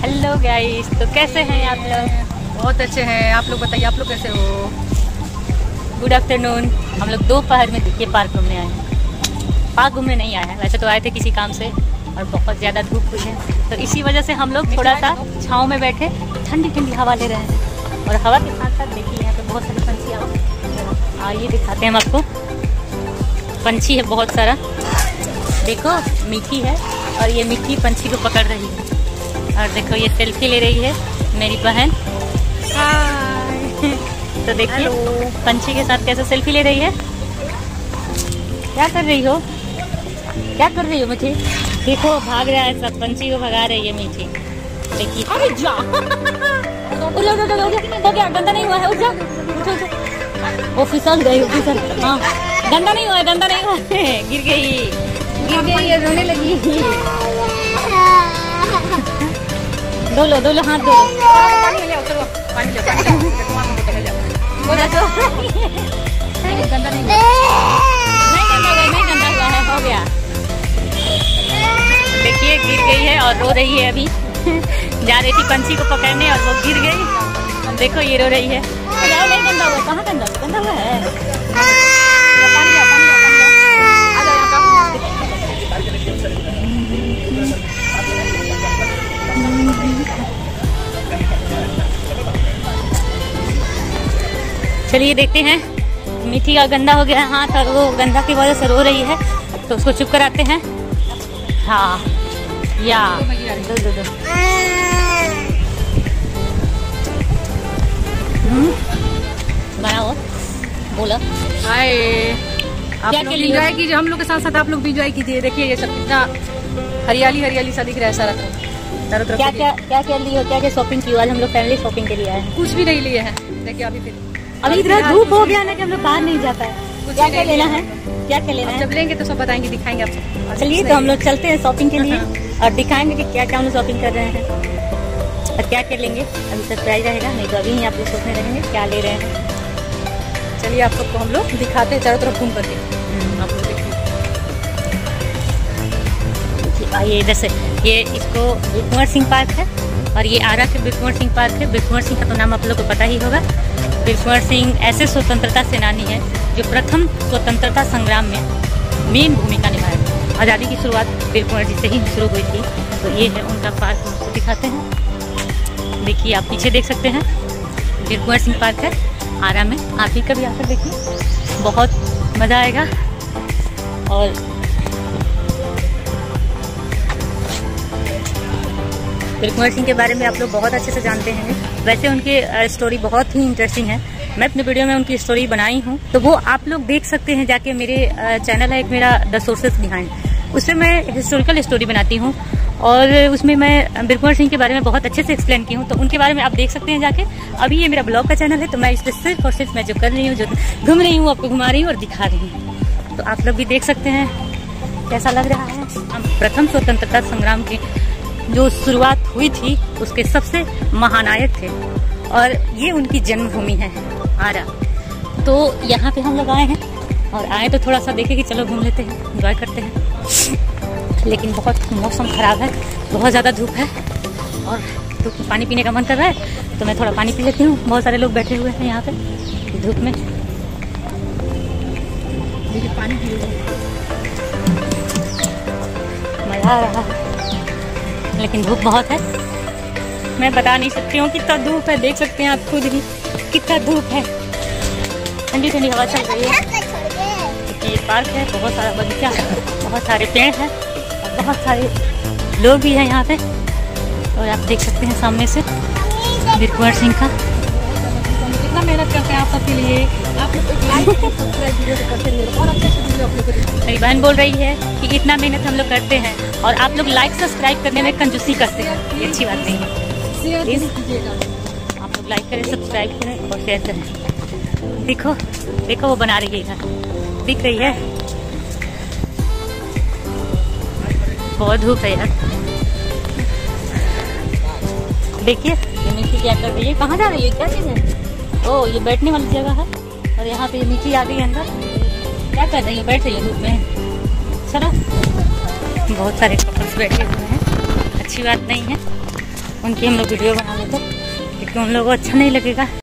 Hello guys तो कैसे हैं आप लोग? बहुत अच्छे हैं। आप लोग बताइए आप लोग कैसे हो? गुड आफ्टरनून हम लोग दोपहर में देखिए पार्क घूमने आए हैं। पार्क घूमने नहीं आए हैं। वैसे तो आए थे किसी काम से और बहुत ज़्यादा धूप हुई है। तो इसी वजह से हम लोग थोड़ा सा छाँव में बैठे ठंडी ठंडी हवा ले रहे हैं। और हवा के साथ साथ देखिए यहाँ पे बहुत सारे पंछी आइए दिखाते हैं हम आपको। पंछी है बहुत सारा। देखो मीठी है और ये मिट्टी पंछी को पकड़ रही है। और देखो ये सेल्फी ले रही है मेरी बहन। तो देखिए पंछी के साथ कैसे सेल्फी ले रही है? क्या कर रही हो? क्या कर रही हो मुझे? देखो भाग रहा है सब पंछी को भगा रही है मीठी। देखिए। अरे जा। उठ जा, उठ उठ हो गया गंदा नहीं हुआ है उठ जा। उठ, उठ, उठ। वो फिसल गई फिसल हाँ। गंदा नहीं हुआ है गंदा नहीं हुआ है। गिर गई। गिर गई रोने लगी। धो लो धो लो हाथ धो। लो पानी ले गंदा नहीं नहीं गंदा हुआ है हो गया देखिए गिर गई है और रो रही है अभी। जा रही थी पंछी को पकड़ने और वो गिर गई। देखो ये रो रही है। नहीं गंदा हुआ कहाँ गंदा गंदा हुआ है। चलिए देखते हैं। मीठी का गंदा हो गया है हाथ और वो गंदा की वजह से रो रही है। तो उसको चुप कराते हैं। हाँ या। दो दो दो बनाओ। बोलो। हाय आप लोग? इंजॉय कीजिए। हम लोग के साथ साथ आप लोग भी इंजॉय कीजिए। देखिए ये सब कितना हरियाली हरियाली सा दिख रहा है सारा। चारों तरफ़ क्या क्या क्या क्या लिए हो? क्या क्या शॉपिंग की हम लोग फैमिली शॉपिंग के लिए आए हैं। कुछ भी नहीं लिए हैं। देखिए अभी फिर। अभी इतना धूप हो गया ना कि हम लोग बाहर नहीं जा पाए। क्या क्या लेना है? क्या क्या लेना है? जब लेंगे तो सब बताएँगे दिखाएँगे आपको। चलिए तो हम लोग चलते हैं शॉपिंग के लिए और दिखाएँगे कि क्या क्या हम लोग शॉपिंग कर रहे हैं। और क्या क्या लेंगे? अभी सरप्राइज़ रहेगा नहीं तो अभी ही आप लोग सोचने रहेंगे क्या ले रहे हैं। चलिए आप सबको हम लोग दिखाते हैं चारों तरफ़ घूम करके। आप लोग देखिए। देखिए, आइए इधर से ये इसको बिकुंवर सिंह पार्क है। और ये आरा के बिकुंवर सिंह पार्क है बिकुंवर सिंह का तो नाम आप लोग को पता ही होगा। बिकुंवर सिंह ऐसे स्वतंत्रता सेनानी है जो प्रथम स्वतंत्रता संग्राम में मेन भूमिका निभाए आज़ादी की शुरुआत बिरकुंवर जी से ही शुरू हुई थी। तो ये है उनका पार्क उसको दिखाते हैं। देखिए, आप पीछे देख सकते हैं। बिरकुंवर सिंह पार्क है। आरा में। आप ही कभी आकर देखिए। बहुत मज़ा आएगा। और बिरकुंवर सिंह के बारे में आप लोग बहुत अच्छे से जानते हैं वैसे उनकी स्टोरी बहुत ही इंटरेस्टिंग है। मैं अपने वीडियो में उनकी स्टोरी बनाई हूँ। तो वो आप लोग देख सकते हैं जाके मेरे चैनल है एक मेरा द सोर्सेस बिहाइंड उसमें मैं हिस्टोरिकल स्टोरी बनाती हूँ। और उसमें मैं बिरकुंवर सिंह के बारे में बहुत अच्छे से एक्सप्लेन की हूँ। तो उनके बारे में आप देख सकते हैं जाके। अभी ये मेरा ब्लॉग का चैनल है तो मैं इस पर सिर्फ़ और सिर्फ़ मैं जो कर रही हूँ, जो घूम रही हूँ, आपको घुमा रही हूँ और दिखा रही हूँ। तो आप लोग भी देख सकते हैं। कैसा लग रहा है? हम प्रथम स्वतंत्रता संग्राम की जो शुरुआत हुई थी, उसके सबसे महानायक थे। और ये उनकी जन्मभूमि है, आरा। तो यहाँ पे हम लोग आए हैं, और आए तो थोड़ा सा देखे कि चलो घूम लेते हैं इंजॉय करते हैं। लेकिन बहुत मौसम खराब है, बहुत ज़्यादा धूप है, और तो पानी पीने का मन कर रहा है तो मैं थोड़ा पानी पी लेती हूँ। बहुत सारे लोग बैठे हुए हैं यहाँ पे, धूप में। पानी पिए मज़ा आ रहा है। लेकिन धूप बहुत है। मैं बता नहीं सकती हूँ कितना धूप है। देख सकते हैं आप खुद ही कितना धूप है। ठंडी ठंडी हवा चल रही है। ये पार्क है, बहुत सारा बगीचा है, बहुत सारे पेड़ हैं और बहुत सारे लोग भी हैं यहाँ पे। और आप देख सकते हैं सामने से वीर सिंह का। कितना मेहनत करते हैं आप सबके लिए? आप लाइक सब्सक्राइब वीडियो तो अच्छे। मेरी बहन बोल रही है कि इतना मेहनत हम लोग करते हैं और आप लोग लाइक सब्सक्राइब करने में कंजूसी करते हैं। ये अच्छी बात नहीं है। आप लोग लाइक करें सब्सक्राइब करें और शेयर करें। देखो देखो वो बना रही है इधर। दिख रही है? बहुत धूप है यार। देखिए क्या कर रही है? कहाँ जा रही है? क्या चीज़ है? ओ, ये बैठने वाली जगह है। और यहाँ पे नीचे आ गई अंदर। क्या कर रही है? बैठ रही है धूप में। चलो। बहुत सारे कपल्स बैठे हुए हैं। अच्छी बात नहीं है। उनकी हम लोग वीडियो बना लेते क्योंकि उन लोगों को अच्छा नहीं लगेगा।